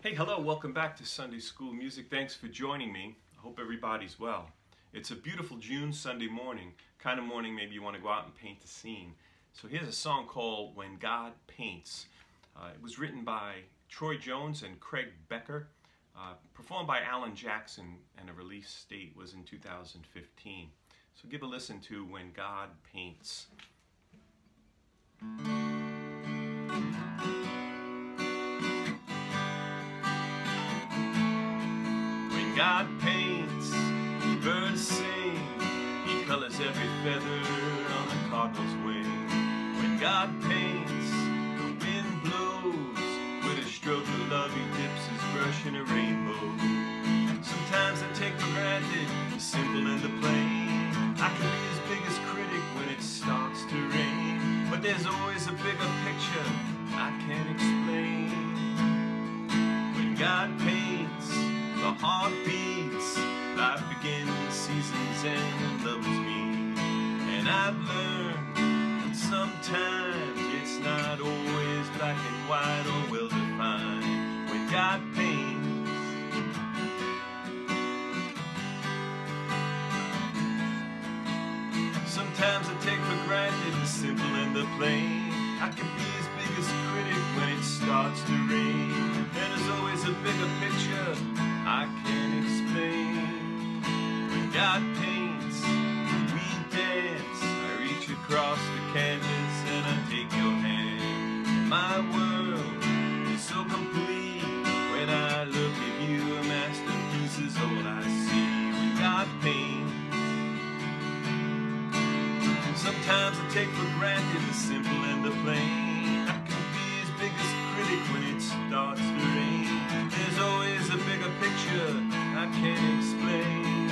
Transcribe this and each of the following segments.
Hey, hello, welcome back to Sunday School Music. Thanks for joining me. I hope everybody's well. It's a beautiful June Sunday morning, kind of morning maybe you want to go out and paint a scene. So here's a song called When God Paints. Uh, it was written by Troy Jones and Greg Becker, uh, performed by Alan Jackson, and a release date was in 2015. So give a listen to When God Paints. God paints, the birds sing, He colors every feather on the cardinal's wing. When God paints, the wind blows, with a stroke of love He dips His brush in a rainbow. Sometimes I take for granted the simple and the plain. I can be His biggest critic when it starts to rain, but there's always a bigger picture I can't explain. When God paints, the heart beats, life begins, seasons end, love is me. And I've learned that sometimes it's not always black and white or well defined. When God paints, sometimes I take for granted the simple and the plain. I can be God sometimes I take for granted the simple and the plain. I can be his biggest critic when it starts to rain. There's always a bigger picture I can't explain.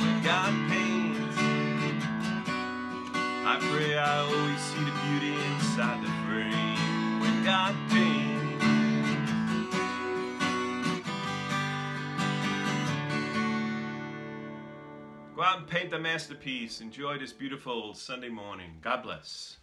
When God paints, I pray I always see the beauty inside the frame. When God paints, go out and paint the masterpiece. Enjoy this beautiful Sunday morning. God bless.